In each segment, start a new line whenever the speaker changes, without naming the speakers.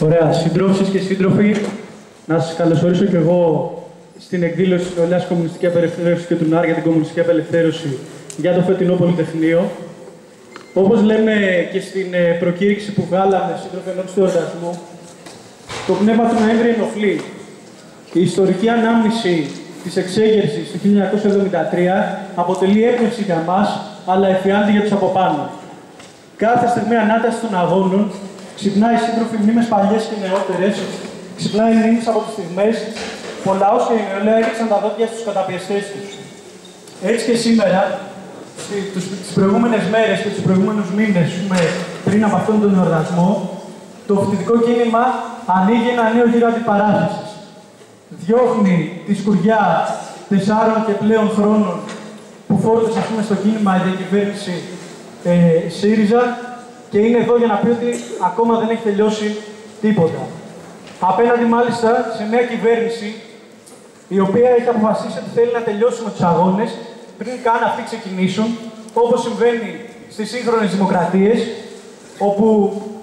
Ωραία. Συντρόφισσες και σύντροφοι, να σας καλωσορίσω και εγώ στην εκδήλωση της Νεολαίας Κομμουνιστική Απελευθέρωση και του ΝΑΡ για την Κομμουνιστική Απελευθέρωση για το φετινό Πολυτεχνείο. Όπως λέμε και στην ε, προκήρυξη που βγάλαμε σύντροφοι ενώπιση του εορτασμού, το πνεύμα του Νοέμβρη ενοχλεί. Η ιστορική ανάμνηση της εξέγερσης του 1973 αποτελεί έμπνευση για μας, αλλά εφιάλτη για τους από πάνω. Κάθε στιγμή ανάταση των αγώνων ξυπνάει σύντροφοι μνήμες παλιές και νεότερες, ξυπνάει μνήμες από τις στιγμές που ο λαός και η νεολαία έριξαν τα δόντια στους καταπιεστές τους. Έτσι και σήμερα, τις προηγούμενες μέρες και τους προηγούμενους μήνες πριν από αυτόν τον εορτασμό, το φοιτητικό κίνημα ανοίγει ένα νέο γύρο αντιπαράθεσης. Διώχνει τη σκουριά τεσσάρων και πλέον χρόνων που φόρτωσε ας πούμε, στο κίνημα η διακυβέρνηση ε, ΣΥΡΙΖΑ και είναι εδώ για να πει ότι ακόμα δεν έχει τελειώσει τίποτα. Απέναντι μάλιστα σε μια κυβέρνηση η οποία έχει αποφασίσει ότι θέλει να τελειώσει με τους αγώνες πριν καν αυτοί ξεκινήσουν, όπως συμβαίνει στις σύγχρονες δημοκρατίες, όπου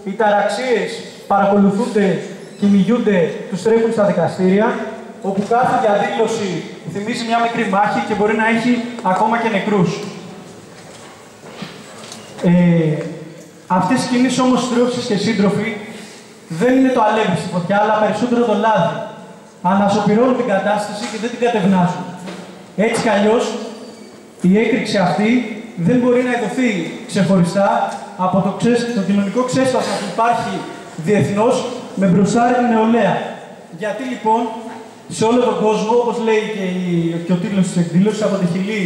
οι ταραξίες παρακολουθούνται, κυνηγούνται, τους τρέχουν στα δικαστήρια, όπου κάθε διαδήλωση θυμίζει μια μικρή μάχη και μπορεί να έχει ακόμα και νεκρούς. Ε, αυτές οι κινήσεις όμως στρόψεις και σύντροφοι δεν είναι το αλεύρι στη φωτιά, αλλά περισσότερο το λάδι. Ανασωπηρώνουν την κατάσταση και δεν την κατευνάζουν. Έτσι κι αλλιώς, η έκρηξη αυτή δεν μπορεί να ειδωθεί ξεχωριστά από το, ξεσ... το κοινωνικό ξέσπασμα που υπάρχει διεθνώς με μπροστάρι την νεολαία. Γιατί λοιπόν σε όλο τον κόσμο, όπως λέει και, η... και ο τίτλος της εκδήλωσης, από τη Χιλή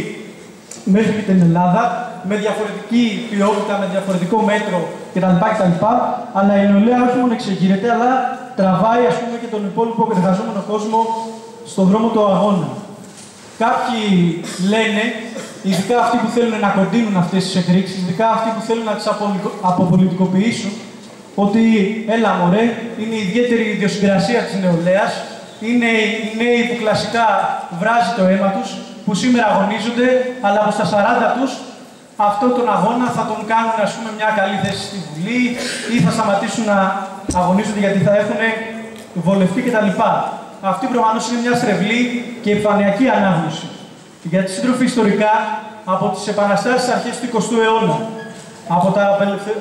μέχρι και την Ελλάδα, με διαφορετική ποιότητα, με διαφορετικό μέτρο κτλ. κτλ. Αλλά η νεολαία όχι μόνο εξεγείρεται, αλλά τραβάει ας πούμε, και τον υπόλοιπο εργαζόμενο κόσμο στον δρόμο του αγώνα. Κάποιοι λένε, ειδικά αυτοί που θέλουν να κοντίνουν αυτές τις εκρήξεις, ειδικά αυτοί που θέλουν να τις αποπολιτικοποιήσουν, ότι έλα μωρέ, είναι η ιδιαίτερη ιδιοσυγκρασία της νεολαίας, είναι οι νέοι που κλασικά βράζει το αίμα τους, που σήμερα αγωνίζονται, αλλά από στα 40 τους αυτόν τον αγώνα θα τον κάνουν ας πούμε, μια καλή θέση στη Βουλή ή θα σταματήσουν να αγωνίζονται γιατί θα έχουν βολευτεί κτλ. Αυτή προφανώς είναι μια στρεβλή και επιφανειακή ανάγνωση. Γιατί σύντροφοι ιστορικά από τις επαναστάσεις αρχές του 20ου αιώνα, από τα,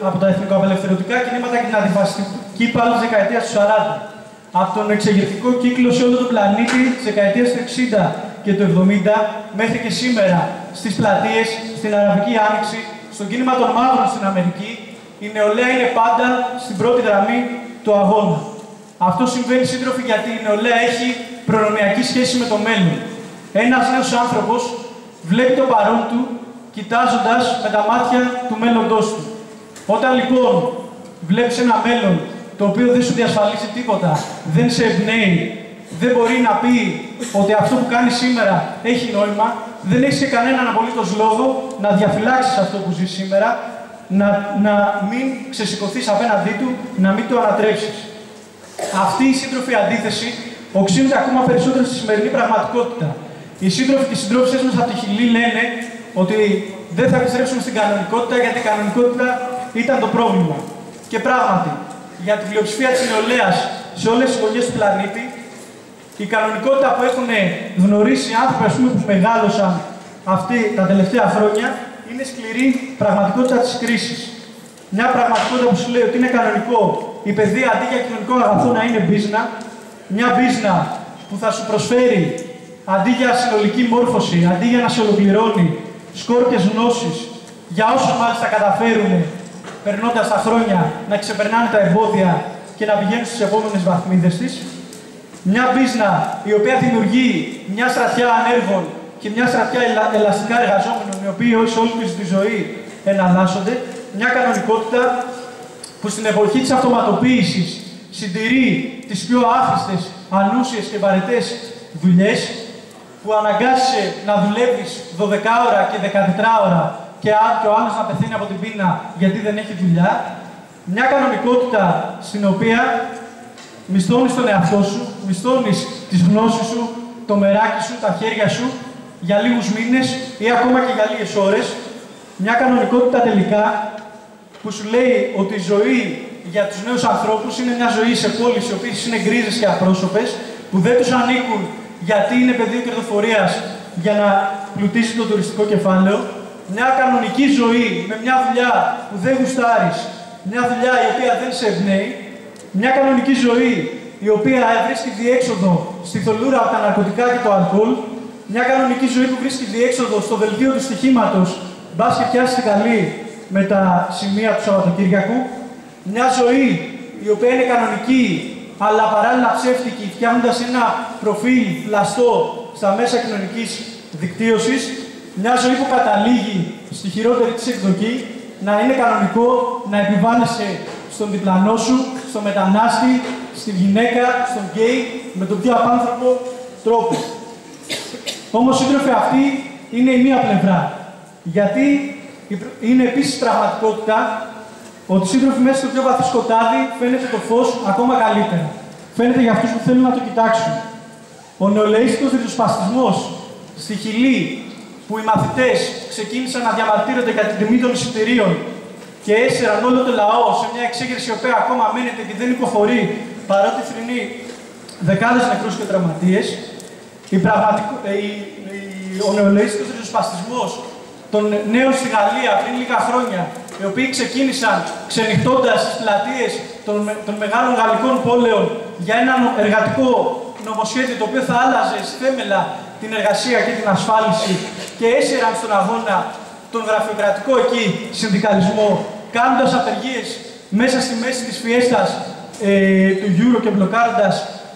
από τα εθνικοαπελευθερωτικά κινήματα και την αντιφασιστική πάλι της δεκαετίας του 40, από τον εξεγερτικό κύκλο σε όλο τον πλανήτη της δεκαετίας του 60 και του 70 μέχρι και σήμερα στις πλατείες, στην Αραβική Άνοιξη, στο κίνημα των μαύρων στην Αμερική, η νεολαία είναι πάντα στην πρώτη γραμμή του αγώνα. Αυτό συμβαίνει σύντροφοι γιατί η νεολαία έχει προνομιακή σχέση με το μέλλον. Ένας νέος άνθρωπος βλέπει το παρόν του κοιτάζοντας με τα μάτια του μέλλοντός του. Όταν λοιπόν βλέπεις ένα μέλλον το οποίο δεν σου διασφαλίζει τίποτα, δεν σε εμπνέει, δεν μπορεί να πει ότι αυτό που κάνει σήμερα έχει νόημα, δεν έχεις κανέναν απολύτως λόγο να διαφυλάξεις αυτό που ζεις σήμερα, να, να μην ξεσηκωθείς απέναντί του, να μην το ανατρέψεις. Αυτή η σύντροφη αντίθεση οξύνεται ακόμα περισσότερο στη σημερινή πραγματικότητα. Οι σύντροφοι και οι συντρόφισσές μας από τη Χιλή λένε ότι δεν θα επιστρέψουμε στην κανονικότητα γιατί η κανονικότητα ήταν το πρόβλημα. Και πράγματι, για τη πλειοψηφία της νεολαίας σε όλες τις γωνιές του πλανήτη, η κανονικότητα που έχουν γνωρίσει οι άνθρωποι πούμε, που μεγάλωσαν αυτή τα τελευταία χρόνια είναι σκληρή πραγματικότητα της κρίσης. Μια πραγματικότητα που σου λέει ότι είναι κανονικό η παιδεία αντί για κοινωνικό αγαθό να είναι μπίζνα, μια μπίζνα που θα σου προσφέρει αντί για συνολική μόρφωση, αντί για να σε ολοκληρώνει σκόρπιες γνώσεις, για όσους μάλιστα καταφέρουν περνώντας τα χρόνια να ξεπερνάνε τα εμπόδια και να πηγαίνουν στις επόμενες βαθμίδες της, μια μπίζνα η οποία δημιουργεί μια στρατιά ανέργων και μια στρατιά ελαστικά εργαζόμενων, οι οποίοι σε όλη τη ζωή εναλλάσσονται, μια κανονικότητα που στην εποχή της αυτοματοποίησης συντηρεί τις πιο άχρηστες, ανούσιες και βαρετές δουλειές, που αναγκάσε να δουλεύεις 12 ώρα και 14 ώρα και, και ο άλλος να πεθαίνει από την πείνα γιατί δεν έχει δουλειά, μια κανονικότητα στην οποία μισθώνεις τον εαυτό σου, μισθώνεις τις γνώσεις σου, το μεράκι σου, τα χέρια σου, για λίγους μήνες ή ακόμα και για λίγες ώρες, μια κανονικότητα τελικά που σου λέει ότι η ζωή για τους νέους ανθρώπους είναι μια ζωή σε πόλεις οι οποίες είναι γκρίζες και απρόσωπες, που δεν τους ανήκουν γιατί είναι πεδίο κερδοφορίας για να πλουτίσει το τουριστικό κεφάλαιο. Μια κανονική ζωή με μια δουλειά που δεν γουστάρεις, μια δουλειά η οποία δεν σε εμπνέει, μια κανονική ζωή η οποία βρίσκει διέξοδο στη θολούρα από τα ναρκωτικά και το αλκοόλ, μια κανονική ζωή που βρίσκει διέξοδο στο δελτίο του στοιχήματος, μπας και πιάσεις καλή με τα σημεία του Σαββατοκύριακου, μια ζωή η οποία είναι κανονική αλλά παράλληλα ψεύτικη, φτιάχνοντας ένα προφίλ πλαστό στα μέσα κοινωνικής δικτύωσης, μια ζωή που καταλήγει στη χειρότερη της εκδοχή, να είναι κανονικό να επιβάλλεσαι στον διπλανό σου, στον μετανάστη, στη γυναίκα, στον γκέι, με τον πιο απάνθρωπο τρόπο. Όμως, σύντροφοι, αυτή είναι η μία πλευρά. Γιατί είναι επίσης πραγματικότητα ότι σύντροφοι μέσα στο πιο βαθύ σκοτάδι φαίνεται το φως ακόμα καλύτερα. Φαίνεται για αυτούς που θέλουν να το κοιτάξουν. Ο νεολαίστικος ριζοσπαστισμός στη Χιλή, που οι μαθητές ξεκίνησαν να διαμαρτύρονται για την τιμή των εισιτηρίων και έσαιραν όλο το λαό σε μια εξέγερση η οποία ακόμα μένεται και δεν υποχωρεί παρότι θρυνεί δεκάδες νεκρούς και τραυματίες. Ε, ο νεολαίστικο ριζοσπαστισμός των νέων στη Γαλλία πριν λίγα χρόνια οι οποίοι ξεκίνησαν ξενυχτώντας τις πλατείες των, των μεγάλων γαλλικών πόλεων για ένα εργατικό νομοσχέδιο το οποίο θα άλλαζε θέμελα την εργασία και την ασφάλιση και έσαιραν στον αγώνα τον γραφειοκρατικό εκεί συνδικαλισμό, κάνοντας απεργίες μέσα στη μέση της φιέστας ε, του Euro και μπλοκάροντας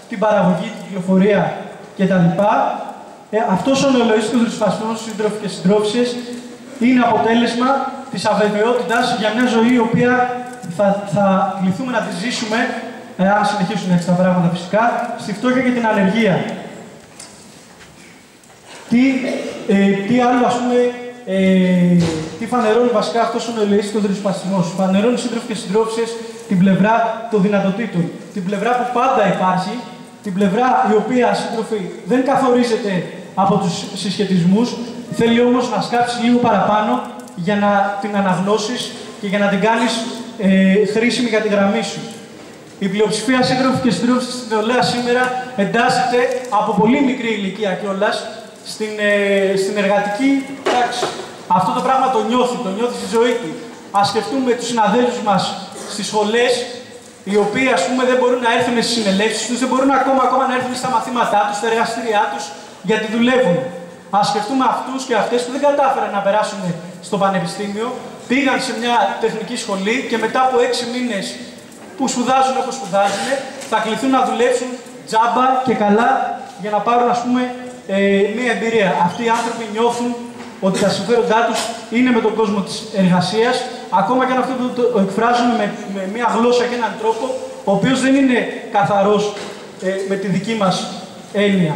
την παραγωγή, την κυκλοφορία κτλ. Ε, Αυτός ο νεολογικό ρισπασμό, σύντροφοι και συντρόφισε, είναι αποτέλεσμα της αβεβαιότητας για μια ζωή η οποία θα, θα κληθούμε να τη ζήσουμε, αν συνεχίσουν έτσι τα πράγματα φυσικά, στη φτώχεια και την ανεργία. Τι, ε, τι άλλο, ας πούμε, ε, τι φανερώνει βασικά αυτός ο νεολαίστικο ρισπασμό. Φανερώνει σύντροφοι και συντρόφισε την πλευρά των δυνατοτήτων. Την πλευρά που πάντα υπάρχει, την πλευρά η οποία σύντροφοι δεν καθορίζεται από τους συσχετισμούς, θέλει όμως να σκάψεις λίγο παραπάνω για να την αναγνώσεις και για να την κάνεις ε, χρήσιμη για τη γραμμή σου. Η πλειοψηφία σύντροφοι και συντρόφοι στην νεολαία σήμερα εντάσσεται από πολύ μικρή ηλικία κιόλας στην, ε, στην εργατική τάξη. Αυτό το πράγμα το νιώθει, το νιώθει στη ζωή του. Α σκεφτούμε τους συναδέλφους μας στις σχολές, οι οποίοι ας πούμε δεν μπορούν να έρθουν στις συνελεύσεις τους, δεν μπορούν ακόμα, ακόμα να έρθουν στα μαθήματά τους, στα εργαστήριά τους, γιατί δουλεύουν. Α σκεφτούμε αυτούς και αυτές που δεν κατάφεραν να περάσουν στο πανεπιστήμιο, πήγαν σε μια τεχνική σχολή και μετά από έξι μήνες που σπουδάζουν όπως σπουδάζουν, θα κληθούν να δουλέψουν τζάμπα και καλά για να πάρουν ας πούμε ε, μια εμπειρία. Αυτοί οι άνθρωποι νιώθουν ότι τα συμφέροντά τους είναι με τον κόσμο της εργασίας, ακόμα και αν αυτό το, εκφράζουν με, με, μια γλώσσα και έναν τρόπο, ο οποίος δεν είναι καθαρός ε, με τη δική μας έννοια.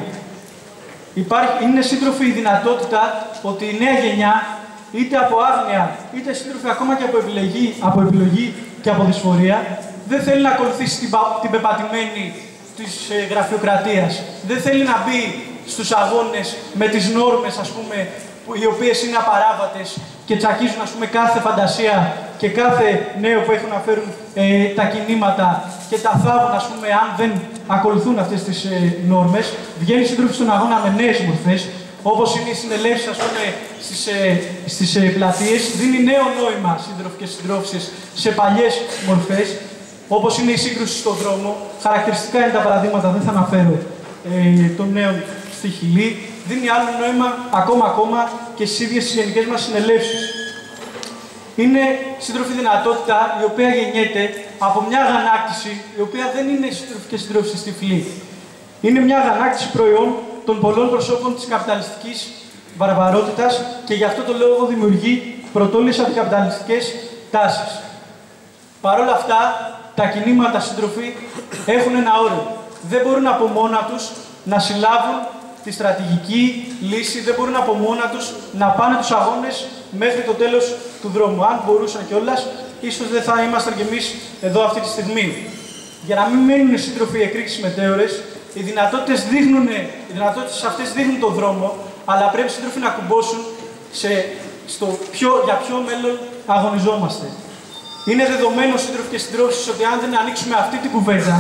Υπάρχει, είναι σύντροφη η δυνατότητα ότι η νέα γενιά, είτε από άγνοια, είτε σύντροφη ακόμα και από επιλογή, από επιλογή και από δυσφορία, δεν θέλει να ακολουθήσει την, την πεπατημένη της ε, γραφειοκρατίας. Δεν θέλει να μπει στους αγώνες με τις νόρμες, ας πούμε, οι οποίες είναι απαράβατες και τσακίζουν, ας πούμε, κάθε φαντασία και κάθε νέο που έχουν να φέρουν ε, τα κινήματα και τα θάβουν, ας πούμε, αν δεν ακολουθούν αυτές τις ε, νόρμες. Βγαίνει σύντροφη στον αγώνα με νέες μορφές, όπως είναι οι συνελεύσεις, ας πούμε, στις, ε, στις ε, πλατείες, δίνει νέο νόημα σύντροφοι και συντρόφισσες σε παλιές μορφές, όπως είναι η σύγκρουση στον δρόμο. Χαρακτηριστικά είναι τα παραδείγματα, δεν θα αναφέρω ε, των νέων στη Χιλή. Δίνει άλλο νόημα ακόμα ακόμα και στις ίδιες τις γενικές μας συνελεύσεις είναι σύντροφη δυνατότητα η οποία γεννιέται από μια αγανάκτηση η οποία δεν είναι σύντροφη και σύντροφη τυφλή. Είναι μια αγανάκτηση προϊόν των πολλών προσώπων της καπιταλιστικής βαρβαρότητας και γι' αυτό το λόγο δημιουργεί πρωτόλιε αντικαπιταλιστικές τάσεις. Παρ' όλα αυτά, τα κινήματα συντροφή έχουν ένα όριο. Δεν μπορούν από μόνα τους να συλλάβουν τη στρατηγική λύση, δεν μπορούν από μόνα τους να πάνε τους αγώνες μέχρι το τέλος του δρόμου. Αν μπορούσαν κιόλας, ίσως δεν θα ήμασταν κι εμείς εδώ αυτή τη στιγμή. Για να μην μένουν σύντροφοι εκρήξεις μετέωρες, οι δυνατότητες δείχνουν, οι δυνατότητες αυτές δείχνουν τον δρόμο, αλλά πρέπει οι σύντροφοι να κουμπώσουν σε, στο ποιο, για ποιο μέλλον αγωνιζόμαστε. Είναι δεδομένο, σύντροφοι και συντρόφοι, ότι αν δεν ανοίξουμε αυτή την κουβέντα,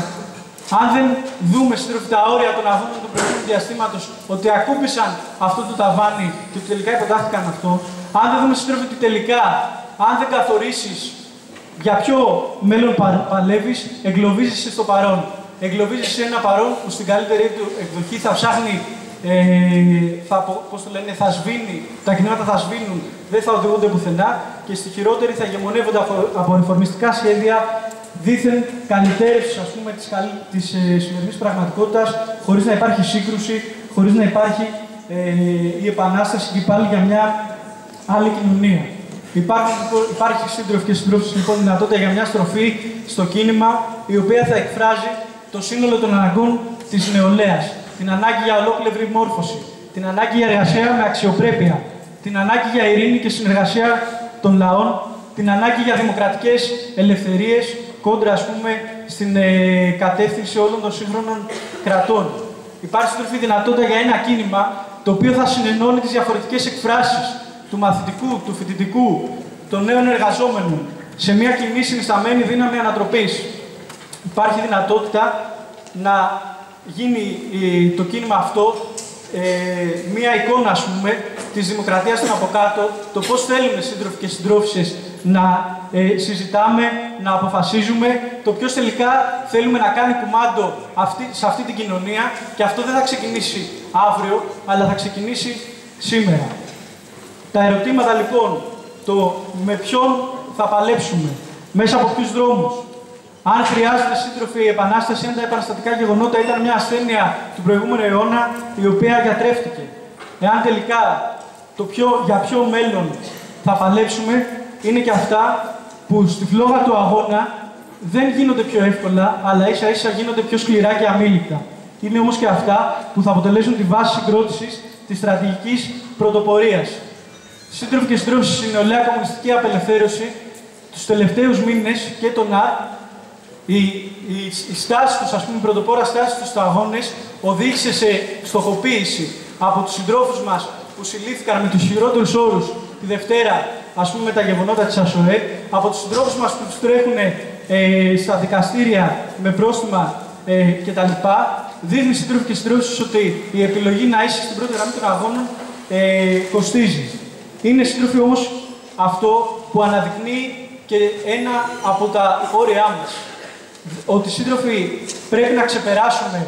αν δεν δούμε σύντροφοι τα όρια των αγώνων του προηγούμενου διαστήματος ότι ακούμπησαν αυτό το ταβάνι και ότι τελικά υποτάχθηκαν αυτό, αν δεν δούμε σύντροφοι ότι τελικά, αν δεν καθορίσεις για ποιο μέλλον παλεύεις, εγκλωβίζεσαι στο παρόν. Εγκλωβίζεσαι ένα παρόν που στην καλύτερη του εκδοχή θα ψάχνει ε, θα, πώς το λένε, θα σβήνει, τα κινήματα θα σβήνουν, δεν θα οδηγούνται πουθενά και στη χειρότερη θα γεμονεύονται από ρεφορμιστικά σχέδια δίθεν καλυτέρευσης ας πούμε, της, της ε, σημερινής πραγματικότητας, χωρίς να υπάρχει σύγκρουση, χωρίς να υπάρχει ε, η επανάσταση και πάλι για μια άλλη κοινωνία. Υπάρχει, λοιπόν, υπάρχει σύντροφη και συντρόφοι λοιπόν δυνατότητα για μια στροφή στο κίνημα η οποία θα εκφράζει το σύνολο των αναγκών της νεολαίας. Την ανάγκη για ολόκληρη μόρφωση, την ανάγκη για εργασία με αξιοπρέπεια, την ανάγκη για ειρήνη και συνεργασία των λαών, την ανάγκη για δημοκρατικές ελευθερίες κόντρα, ας πούμε, στην ε, κατεύθυνση όλων των σύγχρονων κρατών. Υπάρχει στροφή δυνατότητα για ένα κίνημα το οποίο θα συνενώνει τις διαφορετικές εκφράσεις του μαθητικού, του φοιτητικού, των νέων εργαζόμενων σε μια κοινή συνισταμένη δύναμη ανατροπής. Υπάρχει δυνατότητα να γίνει το κίνημα αυτό ε, μία εικόνα, ας πούμε, της δημοκρατίας των από κάτω, το πώς θέλουμε σύντροφοι και συντρόφισσες να ε, συζητάμε, να αποφασίζουμε, το ποιος τελικά θέλουμε να κάνει κουμάντο αυτή, σε αυτή την κοινωνία και αυτό δεν θα ξεκινήσει αύριο, αλλά θα ξεκινήσει σήμερα. Τα ερωτήματα λοιπόν, το με ποιον θα παλέψουμε, μέσα από ποιους δρόμους, αν χρειάζεται σύντροφη η επανάσταση, αν τα επαναστατικά γεγονότα ήταν μια ασθένεια του προηγούμενου αιώνα η οποία γιατρεύτηκε. Εάν τελικά το πιο, για ποιο μέλλον θα παλέψουμε, είναι και αυτά που στη φλόγα του αγώνα δεν γίνονται πιο εύκολα, αλλά ίσα ίσα γίνονται πιο σκληρά και αμήλικτα. Είναι όμως και αυτά που θα αποτελέσουν τη βάση συγκρότησης της στρατηγικής πρωτοπορίας. Σύντροφοι και συντρόφοι στην νεολαία κομμουνιστική απελευθέρωση, τους τελευταίους μήνες και τον ΑΡ η, η, η στάση τους, ας πούμε, η πρωτοπόρα στάση τους στους αγώνες οδήγησε σε στοχοποίηση από τους συντρόφους μας που συλλήφθηκαν με τους χειρότερους όρους τη Δευτέρα, ας πούμε, με τα γεγονότα της ΑΣΟΕ, από τους συντρόφους μας που τους τρέχουν ε, στα δικαστήρια με πρόστιμα ε, κτλ. Δείχνει σύντροφοι και συντρόφους ότι η επιλογή να είσαι στην πρώτη γραμμή των αγώνων ε, κοστίζει. Είναι σύντροφοι όμως αυτό που αναδεικνύει και ένα από τα όρια μας ότι σύντροφοι πρέπει να ξεπεράσουμε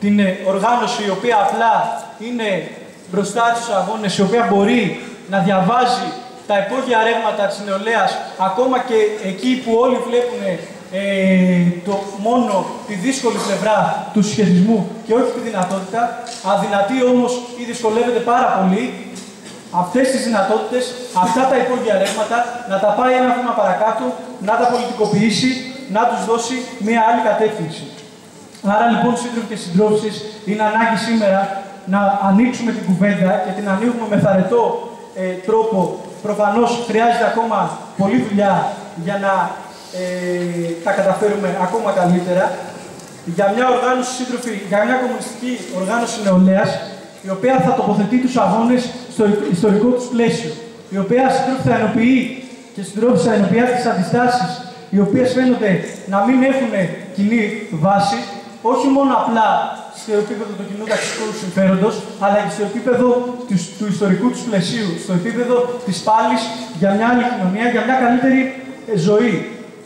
την ε, οργάνωση η οποία απλά είναι μπροστά στους αγώνες, η οποία μπορεί να διαβάζει τα υπόγεια ρεύματα της νεολαίας, ακόμα και εκεί που όλοι βλέπουν ε, το μόνο τη δύσκολη πλευρά του συσχετισμού και όχι τη δυνατότητα, αδυνατή όμως ή δυσκολεύεται πάρα πολύ, αυτές τις δυνατότητες, αυτά τα υπόγεια ρεύματα, να τα πάει ένα βήμα παρακάτω, να τα πολιτικοποιήσει να τους δώσει μια άλλη κατεύθυνση. Άρα λοιπόν, σύντροφοι και συντρόφισε, είναι ανάγκη σήμερα να ανοίξουμε την κουβέντα και την ανοίγουμε με θαρετό ε, τρόπο. Προφανώς χρειάζεται ακόμα πολλή δουλειά για να ε, τα καταφέρουμε ακόμα καλύτερα. Για μια οργάνωση σύντροφη, για μια κομμουνιστική οργάνωση νεολαίας, η οποία θα τοποθετεί τους αγώνες στο ιστορικό τους πλαίσιο, η οποία σύντροφη θα ενοποιεί και συντρόφιση θα ενοποιεί τις αντιστάσεις οι οποίες φαίνονται να μην έχουν κοινή βάση, όχι μόνο απλά στο επίπεδο του κοινού ταξικού συμφέροντος, αλλά και στο επίπεδο του, του ιστορικού τους πλαισίου, στο επίπεδο της πάλης για μια άλλη κοινωνία, για μια καλύτερη ε, ζωή,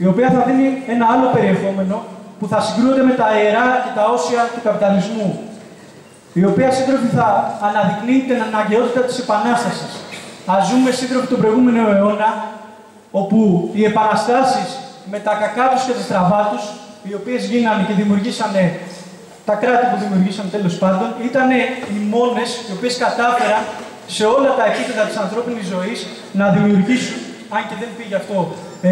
η οποία θα δίνει ένα άλλο περιεχόμενο που θα συγκρούεται με τα αερά και τα όσια του καπιταλισμού, η οποία σύντροφη θα αναδεικνύει την αναγκαιότητα της επανάστασης. Α ζούμε σύντροφοι τον προηγούμενο αιώνα, όπου οι επαναστάσεις με τα κακά του και τα στραβά τους, οι οποίες γίνανε και δημιουργήσανε τα κράτη που δημιουργήσαν τέλος πάντων, ήταν οι μόνες οι οποίες κατάφεραν σε όλα τα επίπεδα της ανθρώπινης ζωής να δημιουργήσουν, αν και δεν πήγε αυτό ε,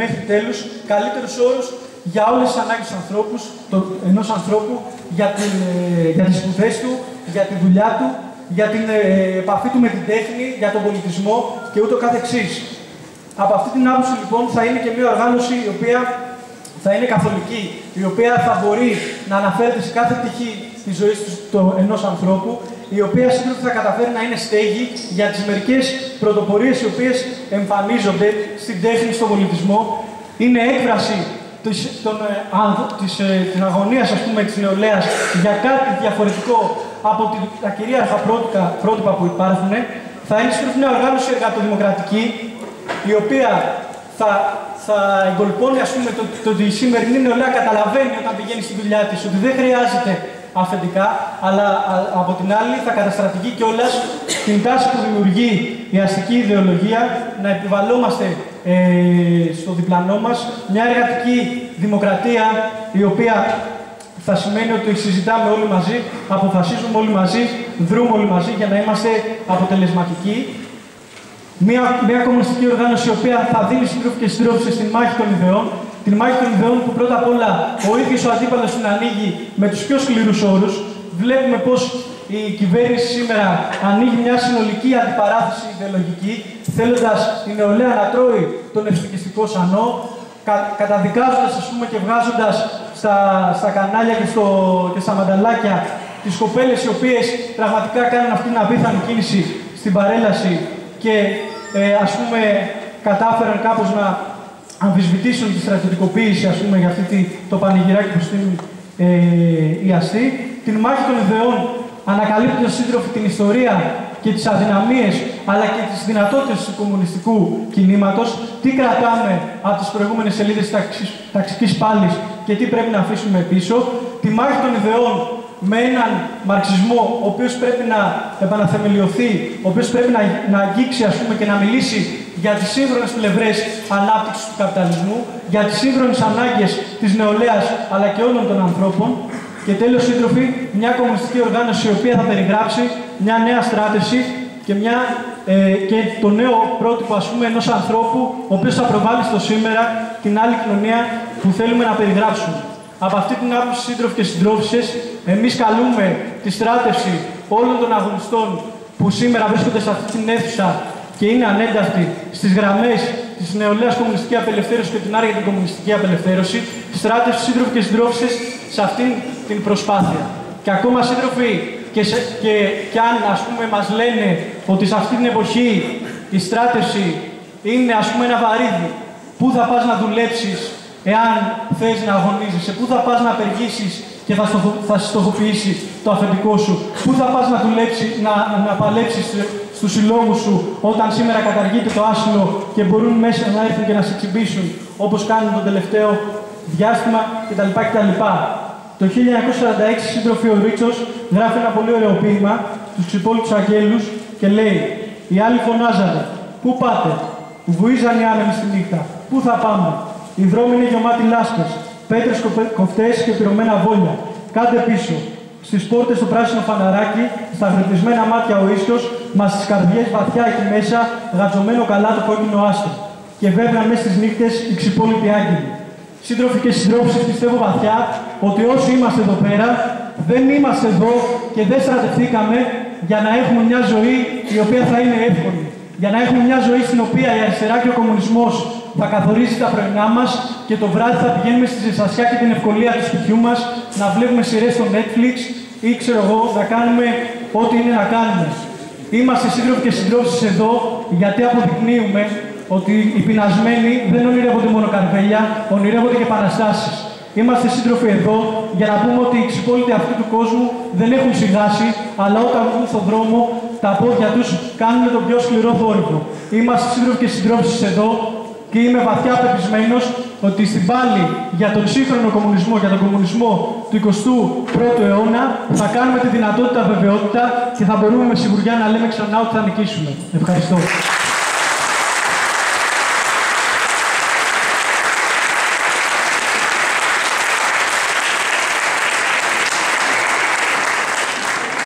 μέχρι τέλους, καλύτερους όρους για όλες τις ανάγκες τους ανθρώπους, ενός ανθρώπου, για, την, ε, για τις σπουδές του, για τη δουλειά του, για την ε, επαφή του με την τέχνη, για τον πολιτισμό και ούτω καθεξής. Από αυτή την άποψη λοιπόν θα είναι και μια οργάνωση η οποία θα είναι καθολική, η οποία θα μπορεί να αναφέρεται σε κάθε πτυχή της ζωής ενός ανθρώπου η οποία σύντροφοι θα καταφέρει να είναι στέγη για τις μερικές πρωτοπορίες οι οποίες εμφανίζονται στην τέχνη, στον πολιτισμό. Είναι έκφραση της, των, ε, της, ε, της αγωνίας, ας πούμε, της νεολαίας για κάτι διαφορετικό από τη, τα κυρίαρχα πρότυπα, πρότυπα που υπάρχουν. Θα είναι σύντροφη μια οργάνωση εργατοδημοκρατική, η οποία θα, θα εγκολπώνει ας πούμε, το, το, ότι η σημερινή νεολαία καταλαβαίνει όταν πηγαίνει στη δουλειά της ότι δεν χρειάζεται αφεντικά, αλλά από την άλλη θα καταστρατηγεί κιόλας την τάση που δημιουργεί η αστική ιδεολογία να επιβαλόμαστε ε, στο διπλανό μας μια εργατική δημοκρατία η οποία θα σημαίνει ότι συζητάμε όλοι μαζί, αποφασίζουμε όλοι μαζί, δρούμε όλοι μαζί για να είμαστε αποτελεσματικοί μια, μια κομμουνιστική οργάνωση η οποία θα δίνει συντρόφοι και συντρόφισε στην μάχη των ιδεών. Την μάχη των ιδεών που πρώτα απ' όλα ο ίδιος ο αντίπαλος την ανοίγει με τους πιο σκληρούς όρους. Βλέπουμε πως η κυβέρνηση σήμερα ανοίγει μια συνολική αντιπαράθεση ιδεολογική, θέλοντας η νεολαία να τρώει τον εθνικιστικό σανό, κα, καταδικάζοντας πούμε και βγάζοντας στα, στα κανάλια και, στο, και στα μανταλάκια τις κοπέλες οι οποίες πραγματικά κάνουν αυτή την απίθανη κίνηση στην παρέλαση και ε, ας πούμε κατάφεραν κάπως να αμφισβητήσουν τη στρατιωτικοποίηση ας πούμε για αυτή το πανηγυράκι που στείλουν ε, οι αστεί. Την μάχη των ιδεών ανακαλύπτουν σύντροφοι την ιστορία και τις αδυναμίες αλλά και τις δυνατότητες του κομμουνιστικού κινήματος, τι κρατάμε από τις προηγούμενες σελίδες της ταξικής πάλης και τι πρέπει να αφήσουμε πίσω, τη μάχη των ιδεών με έναν μαρξισμό ο οποίος πρέπει να επαναθεμελιωθεί, ο οποίος πρέπει να, να αγγίξει ας πούμε, και να μιλήσει για τις σύγχρονες πλευρές ανάπτυξης του καπιταλισμού, για τις σύγχρονες ανάγκες της νεολαίας αλλά και όλων των ανθρώπων. Και τέλος, σύντροφοι, μια κομμουνιστική οργάνωση η οποία θα περιγράψει μια νέα στράτευση και, μια, ε, και το νέο πρότυπο ας πούμε, ενός ανθρώπου ο οποίος θα προβάλλει στο σήμερα την άλλη κοινωνία που θέλουμε να περιγράψουμε. Από αυτή την άποψη, σύντροφοι και συντρόφισε, εμείς καλούμε τη στράτευση όλων των αγωνιστών που σήμερα βρίσκονται σε αυτή την αίθουσα και είναι ανένταυτοι στις γραμμές της νεολαίας κομμουνιστική απελευθέρωση και την άρια την κομμουνιστική απελευθέρωση, στράτευση σύντροφοι και συντρόφισε σε αυτή την προσπάθεια. Και ακόμα σύντροφοι, και, σε, και, και αν ας πούμε μας λένε ότι σε αυτή την εποχή η στράτευση είναι ας πούμε ένα βαρύδι, πού θα πας να δουλέψεις εάν θες να αγωνίζεσαι, πού θα πας να απεργήσεις και θα, στοχο, θα στοχοποιήσεις το αφεντικό σου, πού θα πας να δουλέψει, να, να παλέψεις στους συλλόγους σου όταν σήμερα καταργείται το άσυλο και μπορούν μέσα να έρθουν και να σε τσιμπήσουν όπως κάνουν το τελευταίο διάστημα κτλ. κτλ. Το 1946 σύντροφοι ο Ρίτσος γράφει ένα πολύ ωραίο ποίημα στους ξυπόλοιπους αγγέλους και λέει «Οι άλλοι φωνάζανε, πού πάτε, βουίζαν οι άνεμοι στη νύχτα, πού θα πάμε, οι δρόμοι είναι γεμάτοι λάσπες, πέτρες κοφτές και πυρωμένα βόλια. Κάντε πίσω. Στις πόρτες το πράσινο φαναράκι, στα γρυπνισμένα μάτια ο ίσιος, μα στις καρδιές βαθιά εκεί μέσα, γατζωμένο καλά το κόκκινο άστρο. Και βέβαια μέσα στις νύχτες οι ξυπόλοιποι άγγελοι. Σύντροφοι και συντρόφοι, πιστεύω βαθιά ότι όσοι είμαστε εδώ πέρα, δεν είμαστε εδώ και δεν στρατευτήκαμε για να έχουμε μια ζωή η οποία θα είναι εύκολη. Για να έχουμε μια ζωή στην οποία η αριστερά και ο κομμουνισμός θα καθορίζει τα πρωινά μας και το βράδυ θα πηγαίνουμε στη ζεστασιά και την ευκολία του σπιτιού μας να βλέπουμε σειρές στο Netflix ή ξέρω εγώ να κάνουμε ό,τι είναι να κάνουμε. Είμαστε σύντροφοι και συντρόφοι εδώ γιατί αποδεικνύουμε ότι οι πεινασμένοι δεν ονειρεύονται μόνο καρβέλια, ονειρεύονται και επαναστάσει. Είμαστε σύντροφοι εδώ για να πούμε ότι οι ξυπόλοιποι αυτού του κόσμου δεν έχουν σιγάσει, αλλά όταν βγουν στον δρόμο τα πόδια τους κάνουν τον πιο σκληρό θόρυβο. Είμαστε σύντροφοι και συντρόφοι εδώ και είμαι βαθιά πεπισμένος ότι στην πάλη για τον σύγχρονο κομμουνισμό, για τον κομμουνισμό του 21ου αιώνα, θα κάνουμε τη δυνατότητα βεβαιότητα και θα μπορούμε με σιγουριά να λέμε ξανά ότι θα νικήσουμε. Ευχαριστώ.